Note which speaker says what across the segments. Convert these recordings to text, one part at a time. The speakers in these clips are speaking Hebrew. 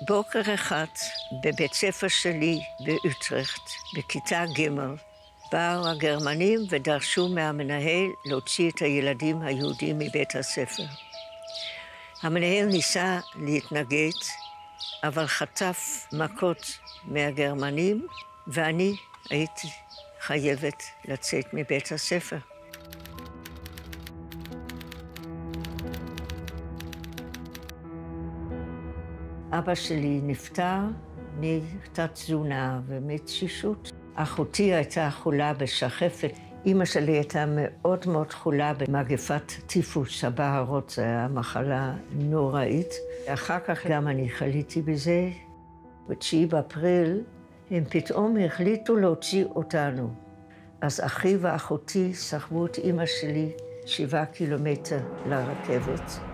Speaker 1: בוקר אחד, בבית ספר שלי באוטרכט, בכיתה ג', באו הגרמנים ודרשו מהמנהל להוציא את הילדים היהודים מבית הספר. המנהל ניסה להתנגד, אבל חטף מכות מהגרמנים, ואני הייתי חייבת לצאת מבית הספר. אבא שלי נפטר מתת תזונה ומתשישות. אחותי הייתה חולה בשחפת. אימא שלי הייתה מאוד מאוד חולה במגפת טיפוס הבערות, זו הייתה מחלה נוראית. אחר כך גם אני חליתי בזה. ב-9 באפריל הם פתאום החליטו להוציא אותנו. אז אחי ואחותי סחבו את אימא שלי שבעה קילומטר לרכבת.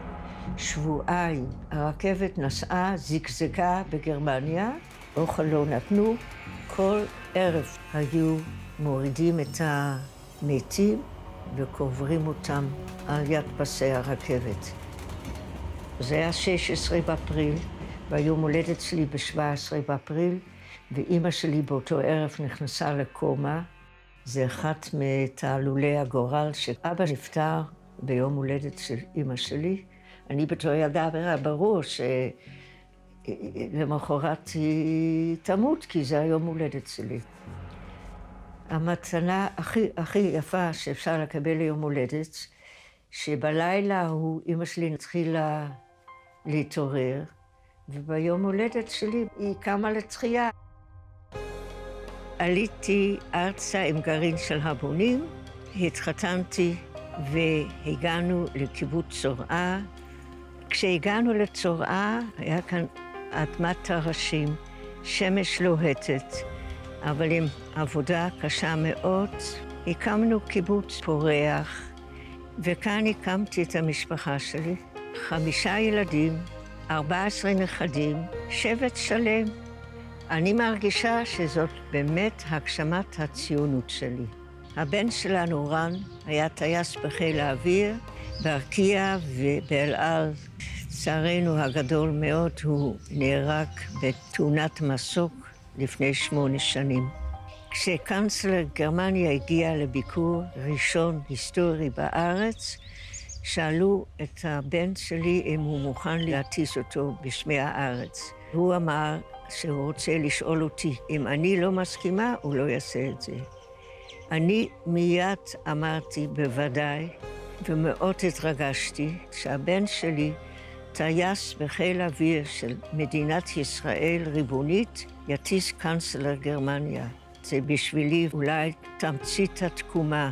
Speaker 1: שבועיים הרכבת נסעה, זגזגה בגרמניה, אוכל לא נתנו. כל ערב היו מורידים את המתים וקוברים אותם על יד פסי הרכבת. זה היה 16 באפריל, והיום הולדת שלי ב-17 באפריל, ואימא שלי באותו ערב נכנסה לקומה. זה אחד מתעלולי הגורל, שאבא נפטר ביום הולדת של אימא שלי. אני בתור ילדה היה ברור שלמחרת היא תמות, כי זה היום הולדת שלי. המתנה הכי, הכי יפה שאפשר לקבל ליום הולדת, שבלילה ההוא אימא שלי התחילה להתעורר, וביום הולדת שלי היא קמה לתחייה. עליתי ארצה עם גרעין של הבונים, התחתנתי והגענו לקיבוץ צורעה. כשהגענו לצורעה, היה כאן אדמת טרשים, שמש לוהטת, אבל עם עבודה קשה מאוד. הקמנו קיבוץ פורח, וכאן הקמתי את המשפחה שלי. חמישה ילדים, 14 נכדים, שבט שלם. אני מרגישה שזאת באמת הגשמת הציונות שלי. הבן שלנו, רן, היה טייס בחיל האוויר, בארקיע ובאל על. לצערנו הגדול מאוד, הוא נהרג בתאונת מסוק לפני שמונה שנים. כשקאנצלר גרמניה הגיע לביקור ראשון היסטורי בארץ, שאלו את הבן שלי אם הוא מוכן להטיס אותו בשמי הארץ. הוא אמר שהוא רוצה לשאול אותי. אם אני לא מסכימה, הוא לא יעשה את זה. אני מיד אמרתי בוודאי, ומאוד התרגשתי, שהבן שלי, טייס בחיל האוויר של מדינת ישראל ריבונית, יטיס קאנצלר גרמניה. זה בשבילי אולי תמצית התקומה